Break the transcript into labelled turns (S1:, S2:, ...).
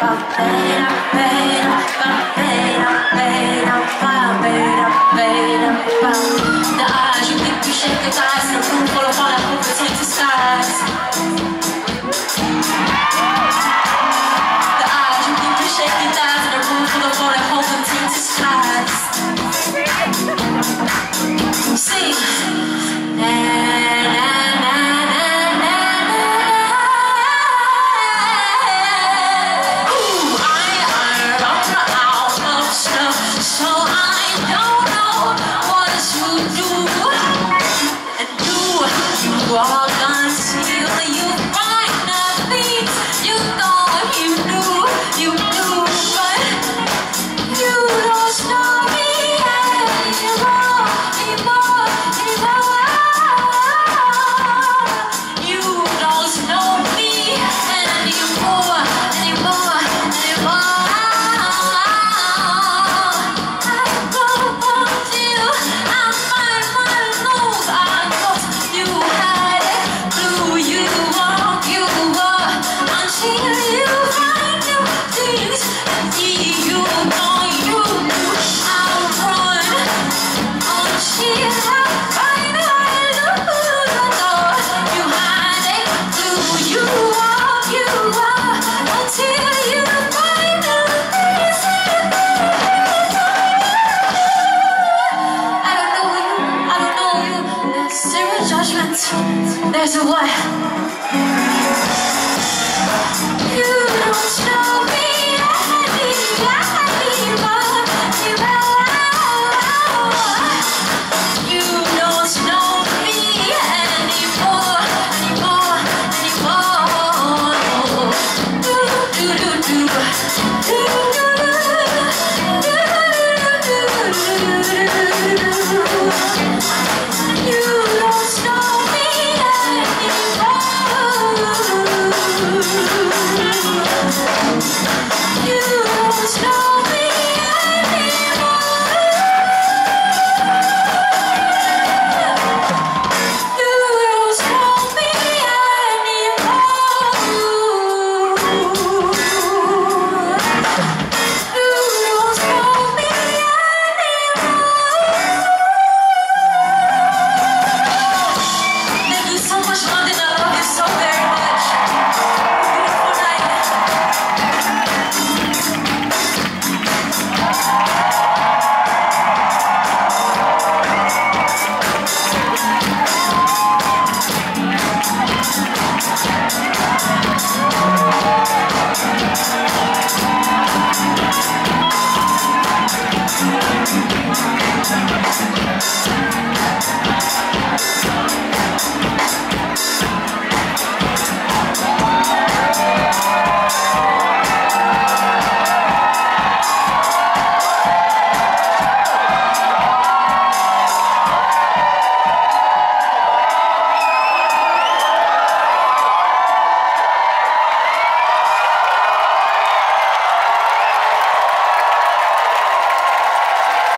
S1: Da, ajungi pișe cât azi răpun Zero judgment. There's a way.